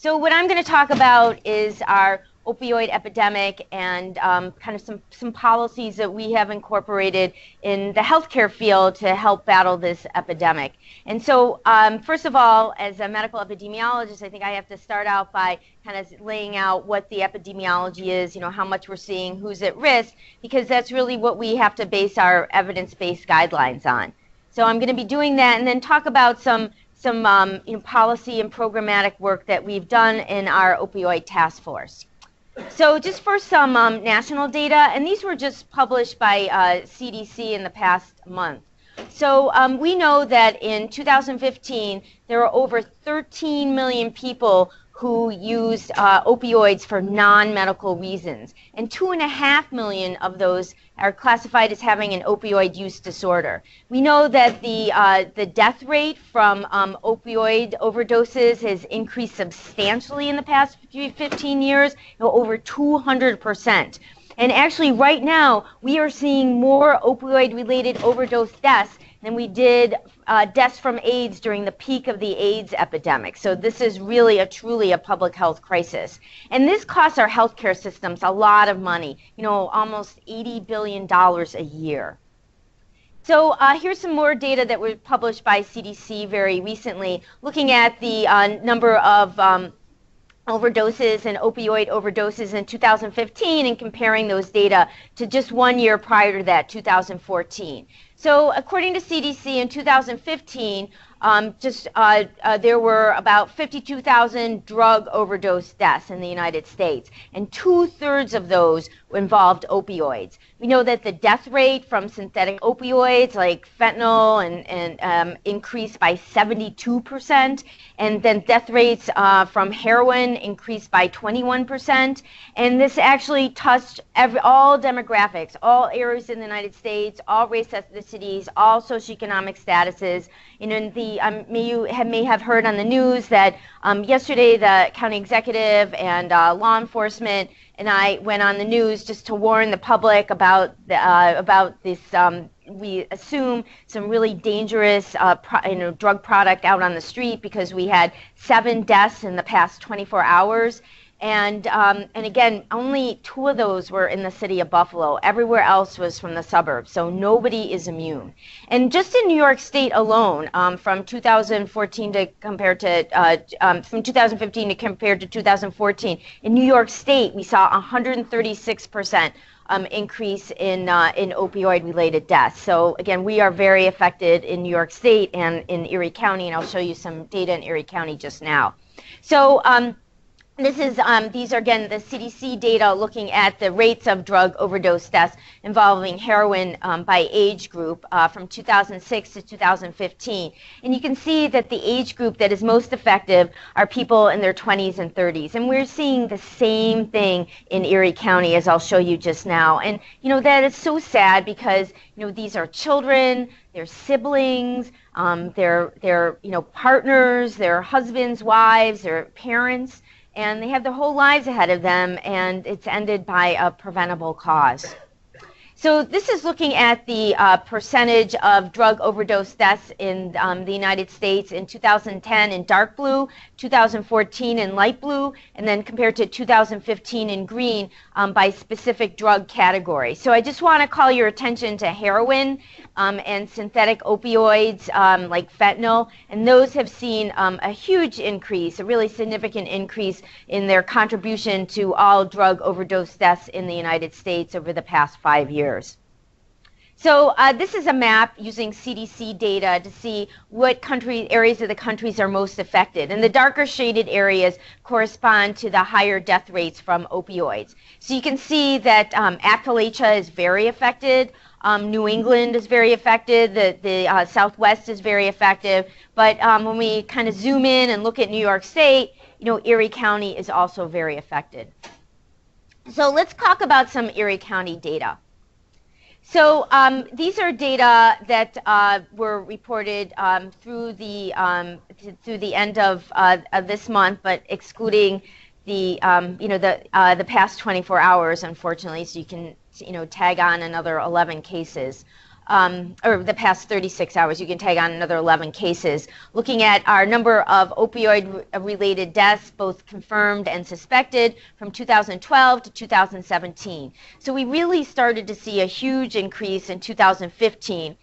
So what I'm going to talk about is our opioid epidemic and um, kind of some, some policies that we have incorporated in the healthcare field to help battle this epidemic. And so, um, first of all, as a medical epidemiologist, I think I have to start out by kind of laying out what the epidemiology is, you know, how much we're seeing, who's at risk, because that's really what we have to base our evidence-based guidelines on. So I'm going to be doing that and then talk about some some um, you know, policy and programmatic work that we've done in our opioid task force. So just for some um, national data, and these were just published by uh, CDC in the past month. So um, we know that in 2015, there were over 13 million people who used uh, opioids for non-medical reasons. And two and a half million of those are classified as having an opioid use disorder. We know that the, uh, the death rate from um, opioid overdoses has increased substantially in the past 15 years, you know, over 200 percent. And actually, right now, we are seeing more opioid related overdose deaths than we did uh, deaths from AIDS during the peak of the AIDS epidemic. So this is really a truly a public health crisis. And this costs our healthcare systems a lot of money, you know, almost $80 billion a year. So uh, here's some more data that was published by CDC very recently, looking at the uh, number of um, overdoses and opioid overdoses in 2015 and comparing those data to just one year prior to that, 2014. So according to CDC in 2015, um, just uh, uh, there were about 52,000 drug overdose deaths in the United States, and two-thirds of those involved opioids. We know that the death rate from synthetic opioids like fentanyl and, and um, increased by 72%, and then death rates uh, from heroin increased by 21%. And this actually touched every, all demographics, all areas in the United States, all race ethnicities, all socioeconomic statuses. You know, the, um, may you have, may have heard on the news that um, yesterday the county executive and uh, law enforcement and I went on the news just to warn the public about the, uh, about this. Um, we assume some really dangerous, uh, pro- you know, drug product out on the street because we had seven deaths in the past 24 hours, and, um, and again, only two of those were in the city of Buffalo. Everywhere else was from the suburbs, so nobody is immune. And just in New York State alone, um, from 2014 to compared to uh, um, from 2015 to compared to 2014, in New York State we saw 136 percent um, increase in uh, in opioid-related deaths. So again, we are very affected in New York State and in Erie County, and I'll show you some data in Erie County just now. So. This is, um, these are again the CDC data looking at the rates of drug overdose deaths involving heroin um, by age group uh, from 2006 to 2015. And you can see that the age group that is most effective are people in their 20s and 30s. And we're seeing the same thing in Erie County as I'll show you just now. And, you know, that is so sad because, you know, these are children, they're siblings, um, they're, they're, you know, partners, they're husbands, wives, they're parents and they have their whole lives ahead of them, and it's ended by a preventable cause. So this is looking at the uh, percentage of drug overdose deaths in um, the United States in 2010 in dark blue, 2014 in light blue, and then compared to 2015 in green um, by specific drug category. So I just want to call your attention to heroin um, and synthetic opioids um, like fentanyl, and those have seen um, a huge increase, a really significant increase in their contribution to all drug overdose deaths in the United States over the past five years. So uh, this is a map using CDC data to see what country areas of the countries are most affected. And the darker shaded areas correspond to the higher death rates from opioids. So you can see that um, Appalachia is very affected. Um, New England is very affected. The, the uh, Southwest is very affected. But um, when we kind of zoom in and look at New York State, you know, Erie County is also very affected. So let's talk about some Erie County data. So um, these are data that uh, were reported um, through the um, through the end of, uh, of, this month, but excluding the um, you know the uh, the past 24 hours, unfortunately. So you can you know tag on another 11 cases. Um, or the past 36 hours, you can tag on another 11 cases. Looking at our number of opioid-related deaths, both confirmed and suspected, from 2012 to 2017. So we really started to see a huge increase in 2015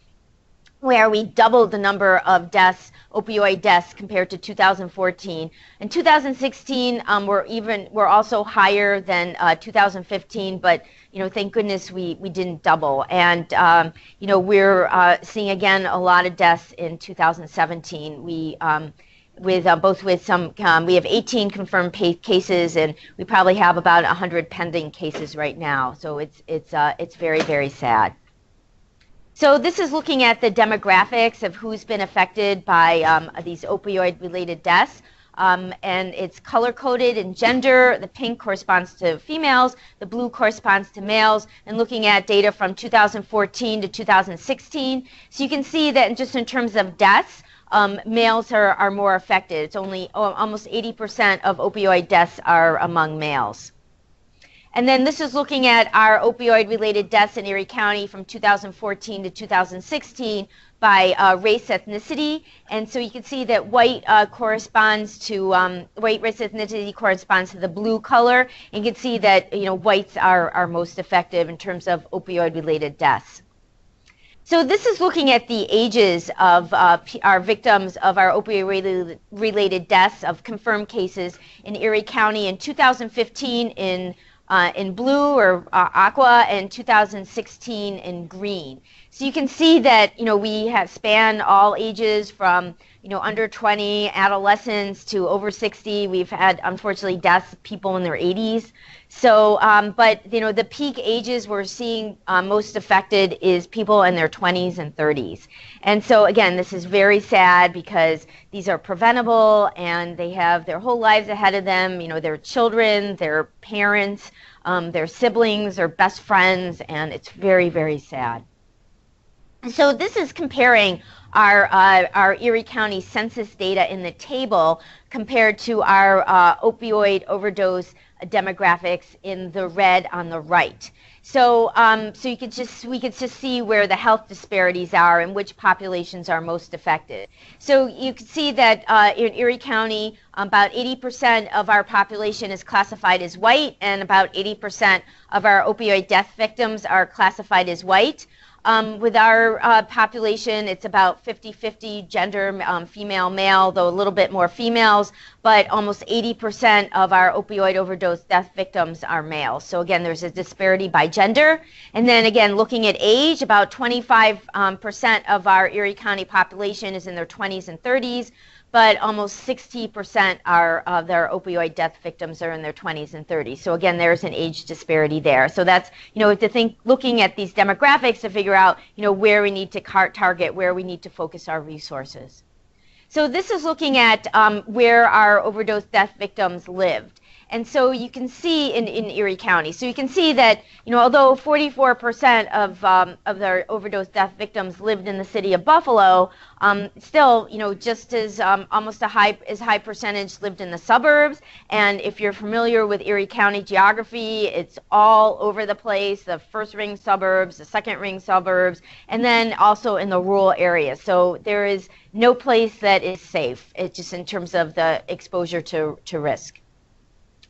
where we doubled the number of deaths, opioid deaths, compared to 2014. In 2016, um, we're even we're also higher than uh, 2015, but you know, thank goodness we we didn't double. And um, you know, we're uh, seeing again a lot of deaths in 2017. We um, with uh, both with some um, we have 18 confirmed cases and we probably have about 100 pending cases right now so it's it's uh, it's very very sad so this is looking at the demographics of who's been affected by um, these opioid-related deaths. Um, and it's color coded in gender. The pink corresponds to females, the blue corresponds to males, and looking at data from 2014 to 2016. So you can see that just in terms of deaths, um, males are, are more affected. It's only oh, almost 80% of opioid deaths are among males. And then this is looking at our opioid-related deaths in Erie County from 2014 to 2016 by uh, race ethnicity. And so you can see that white uh, corresponds to, um, white race ethnicity corresponds to the blue color. And you can see that, you know, whites are, are most effective in terms of opioid-related deaths. So this is looking at the ages of uh, our victims of our opioid-related deaths of confirmed cases in Erie County in 2015 in uh, in blue or uh, aqua and 2016 in green. So you can see that you know we have span all ages from you know under 20 adolescents to over 60. We've had unfortunately deaths people in their 80s. So, um, but you know the peak ages we're seeing uh, most affected is people in their 20s and 30s. And so again, this is very sad because these are preventable and they have their whole lives ahead of them. You know, their children, their parents, um, their siblings, their best friends, and it's very, very sad. So this is comparing our, uh, our Erie County census data in the table compared to our uh, opioid overdose demographics in the red on the right. So, um, so you could just we could just see where the health disparities are and which populations are most affected. So you can see that uh, in Erie County, about 80% of our population is classified as white, and about 80% of our opioid death victims are classified as white. Um, with our uh, population, it's about 50-50 gender, um, female, male, though a little bit more females, but almost 80% of our opioid overdose death victims are male. So again, there's a disparity by gender. And then again, looking at age, about 25% um, of our Erie County population is in their 20s and 30s but almost 60% are of their opioid death victims are in their 20s and 30s. So again, there's an age disparity there. So that's, you know, to think, looking at these demographics to figure out, you know, where we need to target, where we need to focus our resources. So this is looking at um, where our overdose death victims lived. And so you can see in, in Erie County, so you can see that, you know, although 44% of, um, of their overdose death victims lived in the city of Buffalo, um, still, you know, just as um, almost a high, as high percentage lived in the suburbs. And if you're familiar with Erie County geography, it's all over the place, the first ring suburbs, the second ring suburbs, and then also in the rural areas. So there is no place that is safe, it's just in terms of the exposure to, to risk.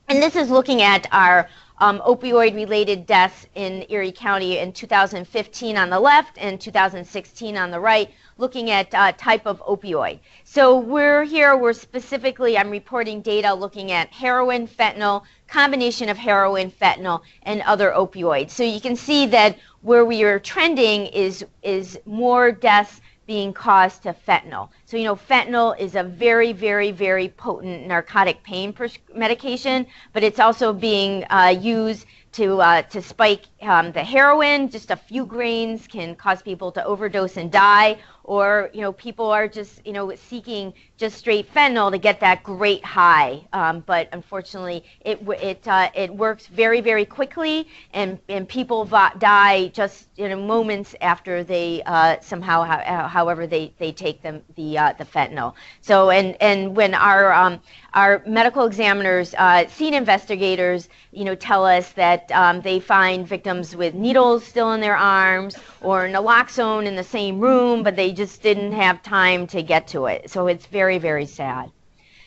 And this is looking at our um, opioid-related deaths in Erie County in 2015 on the left and 2016 on the right, looking at uh, type of opioid. So we're here, we're specifically, I'm reporting data looking at heroin, fentanyl, combination of heroin, fentanyl, and other opioids. So you can see that where we are trending is, is more deaths being caused to fentanyl. So, you know, fentanyl is a very, very, very potent narcotic pain medication, but it's also being uh, used to, uh, to spike um, the heroin. Just a few grains can cause people to overdose and die, or you know people are just you know seeking just straight fentanyl to get that great high. Um, but unfortunately, it it uh, it works very very quickly, and and people die just you know moments after they uh, somehow uh, however they they take them the uh, the fentanyl. So and and when our um, our medical examiners, uh, scene investigators, you know, tell us that um, they find victims with needles still in their arms or naloxone in the same room, but they just didn't have time to get to it. So it's very, very sad.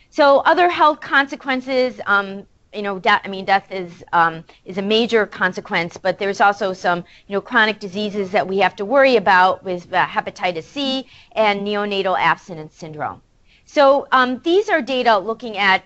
So other health consequences, um, you know, I mean, death is um, is a major consequence, but there's also some, you know, chronic diseases that we have to worry about with uh, hepatitis C and neonatal abstinence syndrome. So um, these are data looking at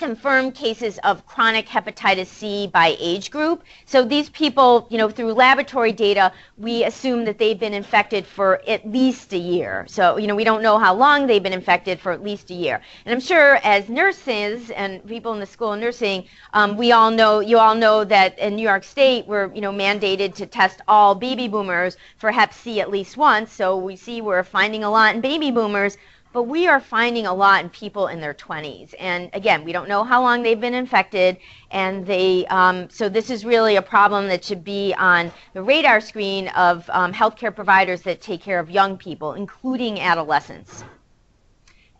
confirmed cases of chronic hepatitis C by age group. So these people, you know, through laboratory data, we assume that they've been infected for at least a year. So, you know, we don't know how long they've been infected for at least a year. And I'm sure as nurses and people in the school of nursing, um, we all know, you all know that in New York State, we're, you know, mandated to test all baby boomers for hep C at least once. So we see we're finding a lot in baby boomers but we are finding a lot in people in their 20s. And again, we don't know how long they've been infected, and they um, so this is really a problem that should be on the radar screen of um, healthcare providers that take care of young people, including adolescents.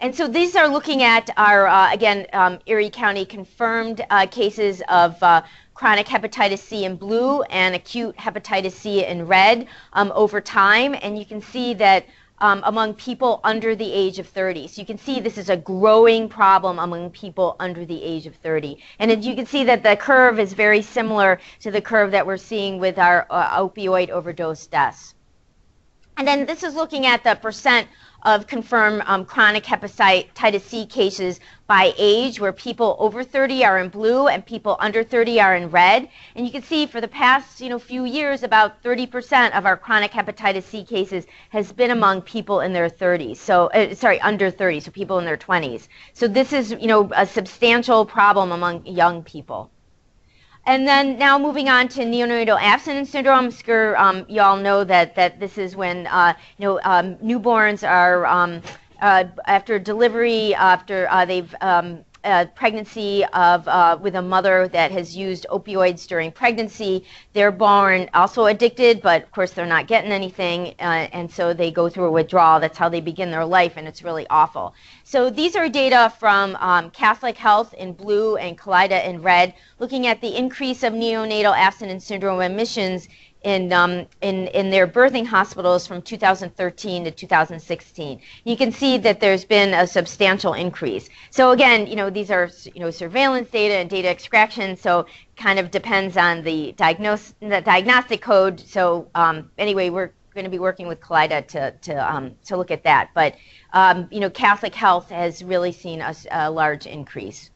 And so these are looking at our, uh, again, um, Erie County confirmed uh, cases of uh, chronic hepatitis C in blue and acute hepatitis C in red um, over time. And you can see that um, among people under the age of 30. So you can see this is a growing problem among people under the age of 30. And you can see that the curve is very similar to the curve that we're seeing with our uh, opioid overdose deaths. And then this is looking at the percent of confirmed um, chronic hepatitis C cases by age, where people over 30 are in blue and people under 30 are in red. And you can see for the past you know, few years, about 30% of our chronic hepatitis C cases has been among people in their 30s. So, uh, sorry, under 30, so people in their 20s. So this is you know, a substantial problem among young people. And then now moving on to neonatal abstinence syndrome. Sure, um, you all know that, that this is when uh, you know um, newborns are um, uh, after delivery, after uh, they've um, uh, pregnancy of uh, with a mother that has used opioids during pregnancy. They're born also addicted, but of course they're not getting anything, uh, and so they go through a withdrawal. That's how they begin their life, and it's really awful. So these are data from um, Catholic Health in blue and Kaleida in red, looking at the increase of neonatal abstinence syndrome admissions in, um, in, in their birthing hospitals from 2013 to 2016. You can see that there's been a substantial increase. So again, you know, these are you know, surveillance data and data extraction, so kind of depends on the, diagnose, the diagnostic code. So um, anyway, we're going to be working with Kaleida to, to, um, to look at that. But, um, you know, Catholic Health has really seen a, a large increase.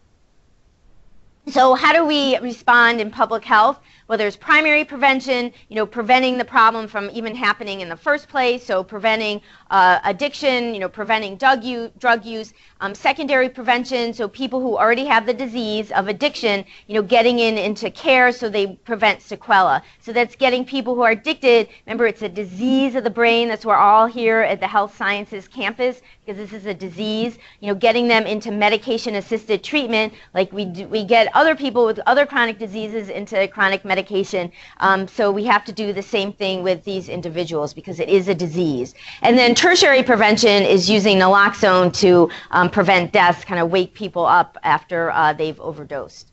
So how do we respond in public health? Well, there's primary prevention, you know, preventing the problem from even happening in the first place. So preventing uh, addiction, you know, preventing drug use, drug use. Um, secondary prevention, so people who already have the disease of addiction, you know, getting in into care so they prevent sequela. So that's getting people who are addicted. Remember, it's a disease of the brain. That's where all here at the Health Sciences campus, because this is a disease. You know, getting them into medication-assisted treatment, like we do, we get other people with other chronic diseases into chronic medication medication. Um, so we have to do the same thing with these individuals because it is a disease. And then tertiary prevention is using naloxone to um, prevent deaths, kind of wake people up after uh, they've overdosed.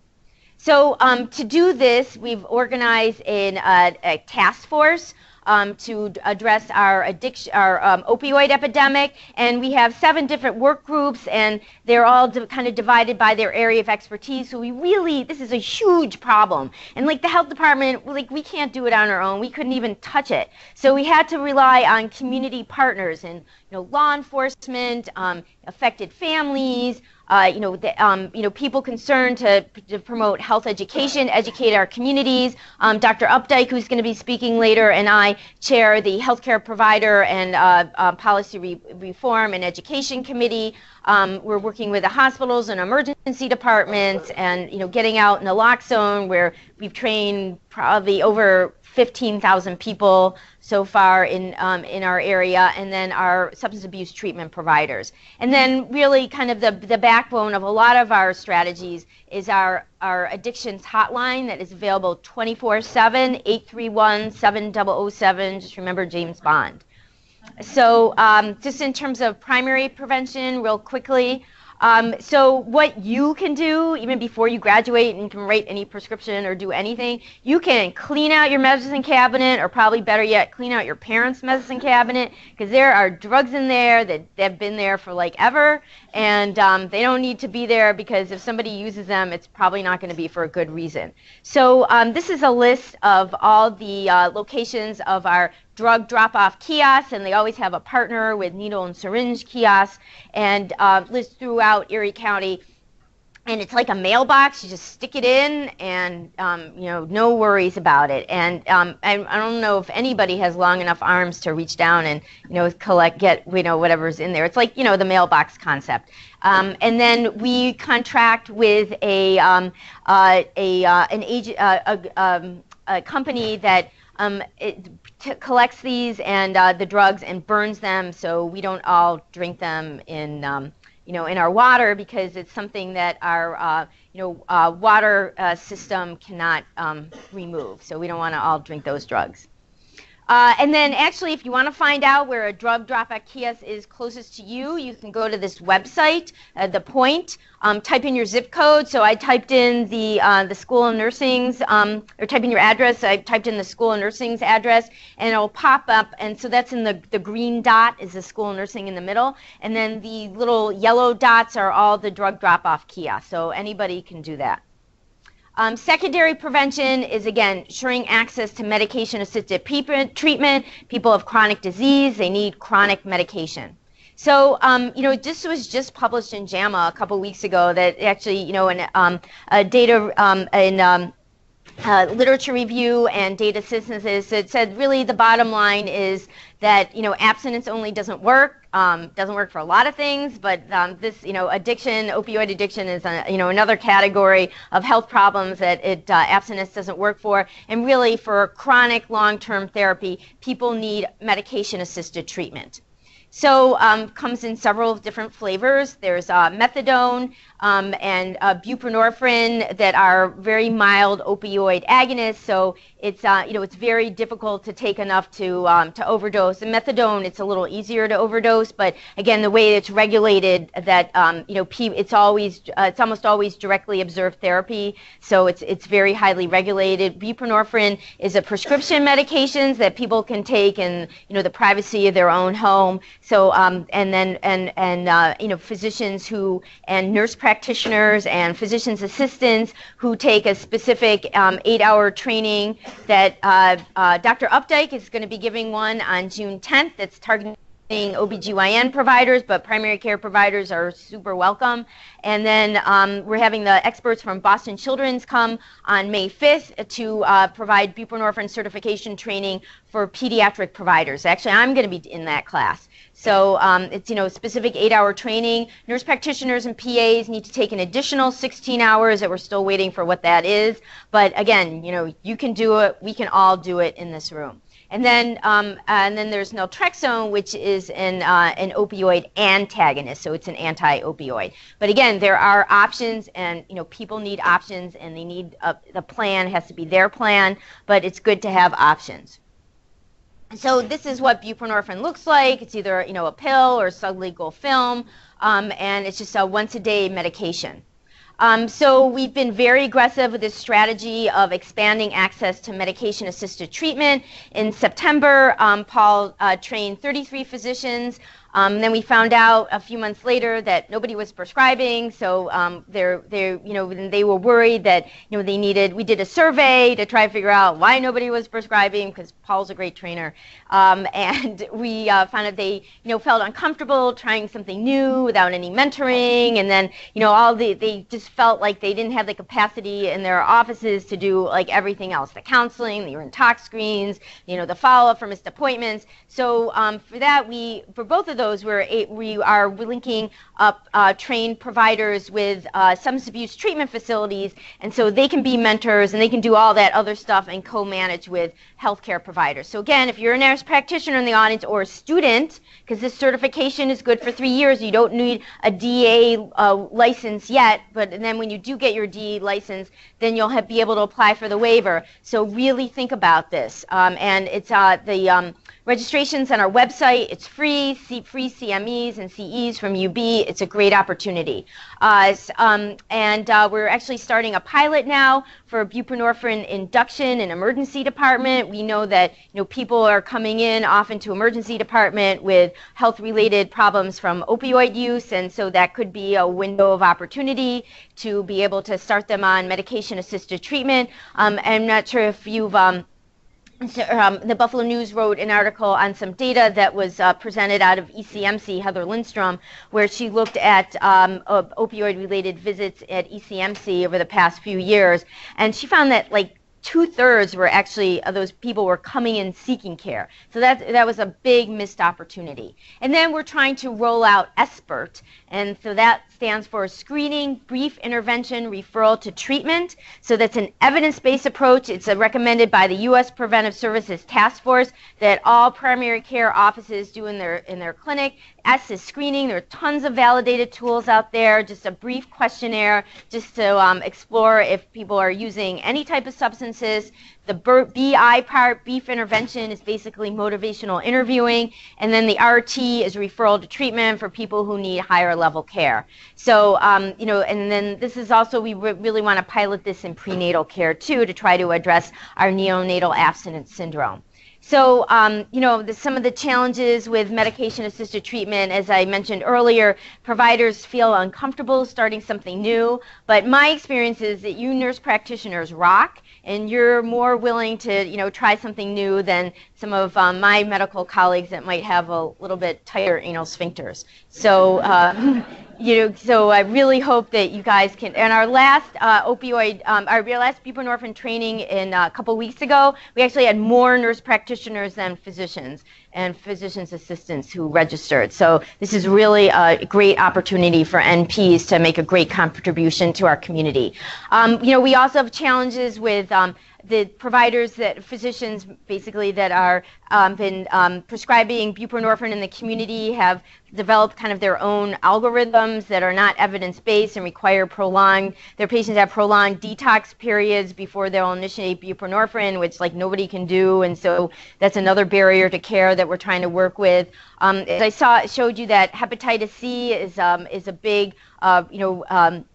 So um, to do this, we've organized in a, a task force um, to address our addiction, our um, opioid epidemic, and we have seven different work groups, and they're all kind of divided by their area of expertise. So we really, this is a huge problem, and like the health department, like we can't do it on our own. We couldn't even touch it. So we had to rely on community partners and you know law enforcement, um, affected families uh, you know, the, um, you know, people concerned to, to, promote health education, educate our communities. Um, Dr. Updike, who's going to be speaking later, and I chair the healthcare provider and uh, uh, policy re reform and education committee. Um, we're working with the hospitals and emergency departments, and you know, getting out in naloxone, where we've trained probably over 15,000 people so far in, um, in our area, and then our substance abuse treatment providers. And then really kind of the, the backbone of a lot of our strategies is our, our addictions hotline that is available 24-7, 831-7007. Just remember James Bond. So um, just in terms of primary prevention, real quickly, um, so what you can do, even before you graduate and can write any prescription or do anything, you can clean out your medicine cabinet, or probably better yet, clean out your parents' medicine cabinet, because there are drugs in there that have been there for like ever, and um, they don't need to be there because if somebody uses them, it's probably not going to be for a good reason. So um, this is a list of all the uh, locations of our drug drop-off kiosks, and they always have a partner with needle and syringe kiosks, and uh, lists throughout Erie County. And it's like a mailbox. You just stick it in, and um, you know, no worries about it. And um, I, I, don't know if anybody has long enough arms to reach down and you know collect, get you know whatever's in there. It's like you know the mailbox concept. Um, and then we contract with a um, uh, a uh, an agent uh, a, um, a company that um, it collects these and uh, the drugs and burns them so we don't all drink them in um, you know in our water because it's something that our uh, you know uh, water uh, system cannot um, remove. So we don't want to all drink those drugs uh, and then actually, if you want to find out where a drug drop-off kiosk is closest to you, you can go to this website, uh, The Point. Um, type in your zip code. So I typed in the uh, the school of nursing's, um, or type in your address. I typed in the school of nursing's address, and it'll pop up. And so that's in the the green dot is the school of nursing in the middle, and then the little yellow dots are all the drug drop-off kiosks. So anybody can do that. Um, secondary prevention is, again, ensuring access to medication-assisted treatment. People have chronic disease. They need chronic medication. So, um, you know, this was just published in JAMA a couple weeks ago that actually, you know, in um, a data um, in um, uh, literature review and data synthesis, it said really the bottom line is that, you know, abstinence only doesn't work. Um, doesn't work for a lot of things, but um, this, you know, addiction, opioid addiction is, a, you know, another category of health problems that it, uh, abstinence doesn't work for. And really, for chronic long-term therapy, people need medication-assisted treatment. So um, comes in several different flavors. There's uh, methadone, um, and uh, buprenorphine that are very mild opioid agonists. So it's uh, you know it's very difficult to take enough to um, to overdose. And methadone, it's a little easier to overdose, but again, the way it's regulated, that um, you know it's always uh, it's almost always directly observed therapy. So it's it's very highly regulated. Buprenorphine is a prescription medications that people can take in you know the privacy of their own home. So um, and then and and uh, you know physicians who and nurse practitioners and physician's assistants who take a specific um, eight-hour training that uh, uh, Dr. Updike is going to be giving one on June 10th that's targeting OBGYN providers, but primary care providers are super welcome. And then um, we're having the experts from Boston Children's come on May 5th to uh, provide buprenorphine certification training for pediatric providers. Actually, I'm going to be in that class. So um, it's you know specific eight-hour training. Nurse practitioners and PAs need to take an additional 16 hours that we're still waiting for what that is. But again, you know you can do it. We can all do it in this room. And then um, and then there's naltrexone, which is an uh, an opioid antagonist, so it's an anti-opioid. But again, there are options, and you know people need options, and they need a, the plan has to be their plan. But it's good to have options so this is what buprenorphine looks like. It's either you know a pill or sublingual film, um, and it's just a once a day medication. Um, so we've been very aggressive with this strategy of expanding access to medication-assisted treatment. In September, um, Paul uh, trained 33 physicians um, then we found out a few months later that nobody was prescribing, so um, they're, they're, you know, they were worried that you know they needed. We did a survey to try to figure out why nobody was prescribing because Paul's a great trainer, um, and we uh, found that they you know felt uncomfortable trying something new without any mentoring, and then you know all the they just felt like they didn't have the capacity in their offices to do like everything else, the counseling, the urine tox screens, you know, the follow-up for missed appointments. So um, for that, we for both of we're a, we are linking up uh, trained providers with uh, substance abuse treatment facilities, and so they can be mentors and they can do all that other stuff and co-manage with healthcare providers. So again, if you're a nurse practitioner in the audience or a student, because this certification is good for three years, you don't need a DEA uh, license yet, but then when you do get your DEA license, then you'll have, be able to apply for the waiver. So really think about this, um, and it's uh, the um, Registration's on our website. It's free, C- free CMEs and CEs from UB. It's a great opportunity. Uh, um, and uh, we're actually starting a pilot now for buprenorphine induction in emergency department. We know that you know people are coming in often to emergency department with health-related problems from opioid use, and so that could be a window of opportunity to be able to start them on medication-assisted treatment. Um, I'm not sure if you've um, um, the Buffalo News wrote an article on some data that was uh, presented out of ECMC, Heather Lindstrom, where she looked at um, opioid-related visits at ECMC over the past few years, and she found that like two thirds were actually of those people were coming in seeking care. So that that was a big missed opportunity. And then we're trying to roll out SBIRT, and so that stands for Screening, Brief Intervention, Referral to Treatment. So that's an evidence-based approach. It's uh, recommended by the U.S. Preventive Services Task Force that all primary care offices do in their in their clinic. S is screening. There are tons of validated tools out there. Just a brief questionnaire just to um, explore if people are using any type of substances. The BI part, brief intervention, is basically motivational interviewing, and then the RT is referral to treatment for people who need higher level care. So, um, you know, and then this is also, we re really want to pilot this in prenatal care too to try to address our neonatal abstinence syndrome. So, um, you know, the, some of the challenges with medication-assisted treatment, as I mentioned earlier, providers feel uncomfortable starting something new. But my experience is that you nurse practitioners rock, and you're more willing to, you know, try something new than some of um, my medical colleagues that might have a little bit tighter anal sphincters. So, uh, you know, so I really hope that you guys can. And our last uh, opioid, um, our last buprenorphine training in uh, a couple weeks ago, we actually had more nurse practitioners than physicians and physician's assistants who registered. So this is really a great opportunity for NPs to make a great contribution to our community. Um, you know, we also have challenges with um, the providers that physicians basically that are um, been um, prescribing buprenorphine in the community have developed kind of their own algorithms that are not evidence-based and require prolonged their patients have prolonged detox periods before they'll initiate buprenorphine which like nobody can do and so that's another barrier to care that we're trying to work with um, as I saw showed you that hepatitis C is um, is a big uh, you know um,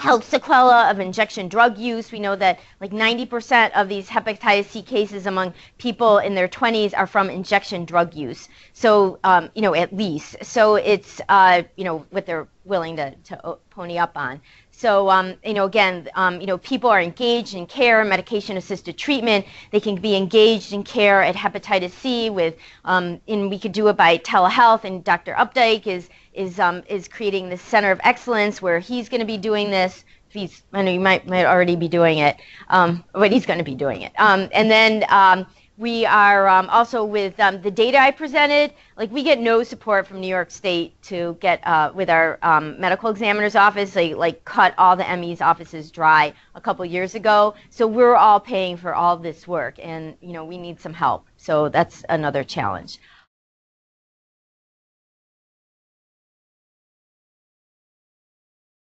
health sequela of injection drug use. We know that like 90% of these hepatitis C cases among people in their 20s are from injection drug use. So, um, you know, at least. So it's, uh, you know, what they're willing to, to pony up on. So, um, you know, again, um, you know, people are engaged in care, medication-assisted treatment. They can be engaged in care at hepatitis C with, um, and we could do it by telehealth. And Dr. Updike is is um, is creating the center of excellence where he's going to be doing this. He's, I know you might might already be doing it, um, but he's going to be doing it. Um, and then we are um, also with um, the data I presented. Like we get no support from New York State to get uh, with our um, medical examiner's office. They like cut all the ME's offices dry a couple years ago. So we're all paying for all this work, and you know we need some help. So that's another challenge.